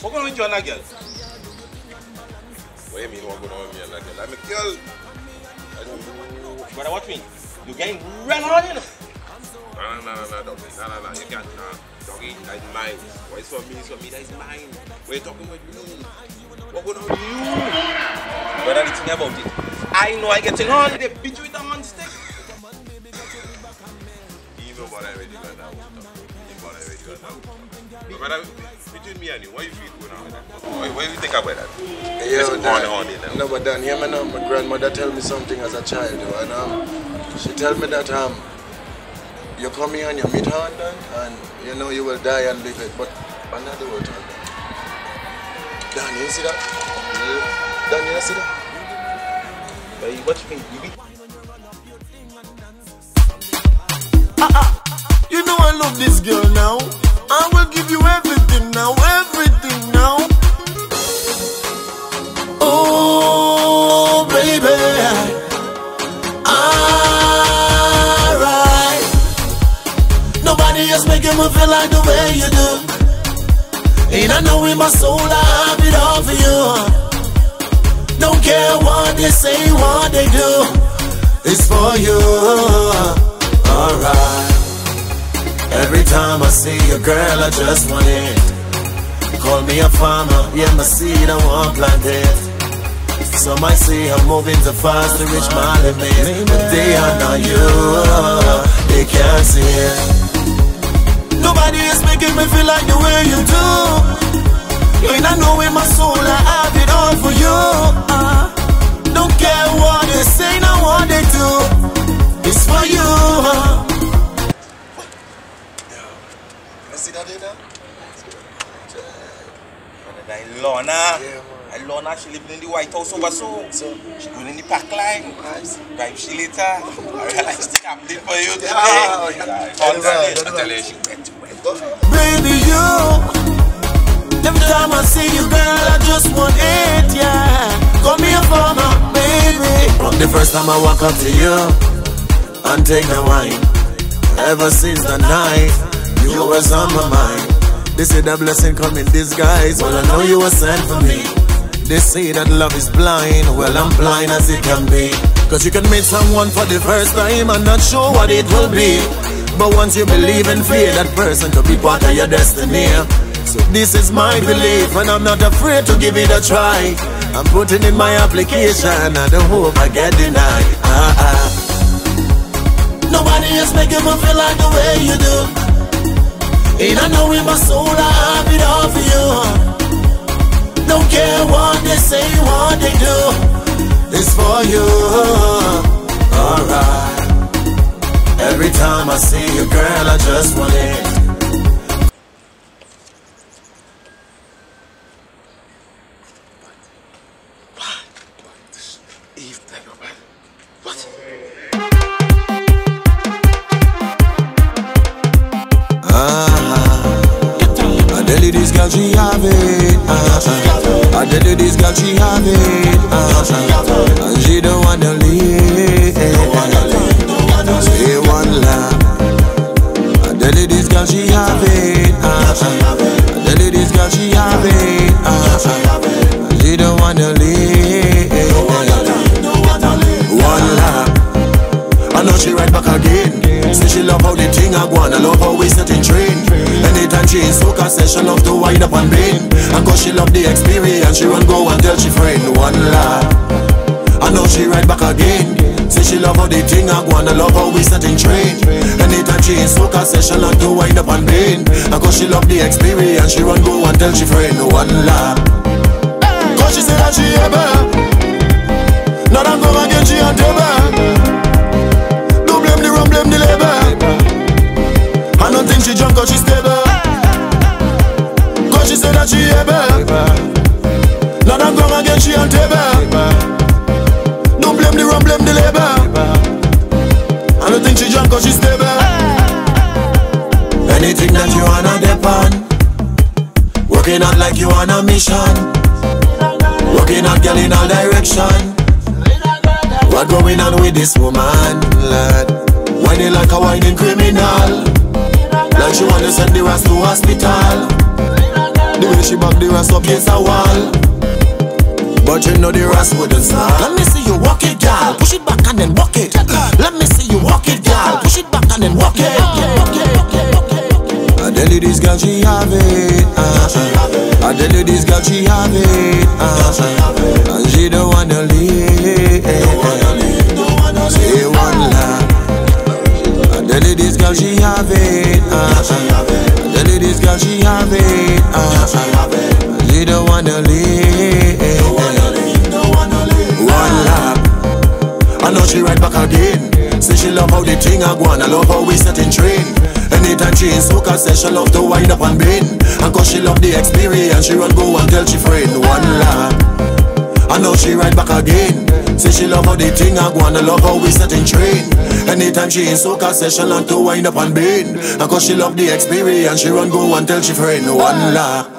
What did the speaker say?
What going on with you and that girl? What do you mean what going on with me and that girl? I'm a girl. I don't Brother, what mean? You getting run on, you know? No, no, no, no, doggy. No, no, no. You can't. No. Doggy, that's mine. What is for me is for me. That is mine. We're talking about me. What going on with you? Brother, the thing about it. I know I getting on. They beat you with a man stick. Even what I already got now. Even what I already got now. But brother, between me and you, what you feel going on with that? What, what do you think about that? Yeah, Listen, Dan, on, on, you know. no, but Dan, hear me now. My grandmother tell me something as a child, and um, she tell me that um, you come here and you meet her, Dan, and you know you will die and live it, but another word, Dan. Dan, you see that? Dan, you see that? Hey, what you mean? You be feel like the way you do. And I know in my soul I have it all for you. Don't care what they say, what they do. It's for you. Alright. Every time I see a girl, I just want it. Call me a farmer, yeah, my seed I want planted. Some might say I'm moving too fast to reach my limit, but they are not you. They can't see it. Nobody is making me feel like the way you do. And I know in my soul I have it all for you. Uh, don't care what they say, not what they do. It's for you. You see that, there? Brother, that Lorna. Yeah, man. And Lorna, she living in the White House over so. So, She going in the park line. nice. Drive she later. I realize the captain for you today. Yeah, Yeah, yeah. on that. Yeah, I tell you, she went wet. Baby, you. Every time I see you, girl, I just want it, yeah. Call me a farmer, baby. From the first time I walk up to you and take the wine. Ever since the night, you was on my mind. They say that blessing come in disguise. Well, I know you were sent for me. They say that love is blind. Well, I'm blind as it can be. Cause you can meet someone for the first time and not sure what it will be. But once you believe and fear that person to be part of your destiny. So this is my belief and I'm not afraid to give it a try. I'm putting in my application I don't hope I get denied. Ah, ah. Nobody is making me feel like the way you do. And I know in my soul I have it all for you. Don't care what they say, what they do. It's for you. Alright. Every time I see you, girl, I just want it. This girl she have it. Uh, I tell you this girl she have it. Ah, ah, ah. Uh, and and she don't wanna leave. One lap. I know she right back again. Say she love how the thing I go on. I love how we set in train. Anytime she in soca session, love to wind up and bend. And cause she love the experience, she run go and tell she friend one lap. I know she right back again. Say she love how the thing I go on. I love how we set in train. Anytime she in soca session, love to wind up and bend. And cause she love the experience, she run go and tell she friend one lap. Don't blame the rum, blame the label. I don't think she drunk cause she stable. Cause she said that she blame the rum, blame the label. I don't think she drunk cause she stable. Anything that you wanna depend. Working out like you on a mission. Working out girl in all direction. What going on with this woman, lad? Whining like a whining criminal. And she wanna send the rest to hospital. The way she back the rest up against a wall. But you know the rest wouldn't stop. Let me see you walk it, girl. Push it back and then walk it. This girl she have it. Uh, uh. And she don't wanna leave. Say one. I tell you this girl she have it. Uh, uh. I tell you this girl she have it. Uh, uh. And she don't wanna leave. One lap. I know she right back again. Say she love how the thing a go on. I love how we set in train. Anytime she in soca say she love to wind up and bend. And cause she love the experience, she run go and tell she friend. One lap. I know she right back again. Say she love how the thing I go on. I love how we set in train. Anytime she in soca say she love to wind up and bend. And cause she love the experience, she run go and tell she friend. One lap.